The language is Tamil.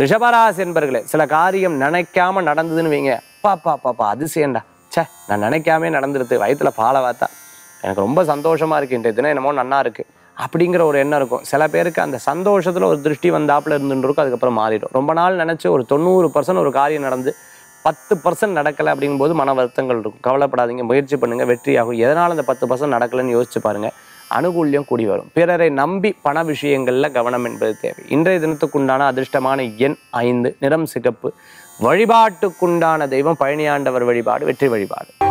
ரிஷபராசி என்பர்களே சில காரியம் நினைக்காம நடந்ததுன்னு வைங்க. பாப்பா பாப்பா அதிசயம்டா. ச்சே நான் நினைக்காமே நடந்துருது வயிற்றுல பாலை வாத்தா. எனக்கு ரொம்ப சந்தோஷமா இருக்கு இன்றைய தினம் என்னமோ நன்னா இருக்கு. அப்படிங்கிற ஒரு எண்ணம் இருக்கும். சில பேருக்கு அந்த சந்தோஷத்தில் ஒரு திருஷ்டி வந்தாப்புல இருந்துட்டு இருக்கும் அதுக்கப்புறம் மாறிடும். ரொம்ப நாள் நினச்சி ஒரு தொண்ணூறு பர்சன்ட் ஒரு காரியம் நடந்து பத்து பர்சன்ட் நடக்கலை அப்படிங்கும்போது மன வருத்தங்கள் இருக்கும். கவலைப்படாதீங்க முயற்சி பண்ணுங்கள் வெற்றியாகும். எதனால் அந்த பத்து பர்சன்ட் நடக்கலைன்னு யோசிச்சு பாருங்க. அனுகூல்யம் கூடி வரும். பிறரை நம்பி பண விஷயங்கள்ல கவனம் என்பது தேவை. இன்றைய தினத்துக்குண்டான அதிர்ஷ்டமான எண் ஐந்து நிறம் சிகப்பு. வழிபாட்டுக்குண்டான தெய்வம் பழனியாண்டவர் வழிபாடு வெற்றி வழிபாடு.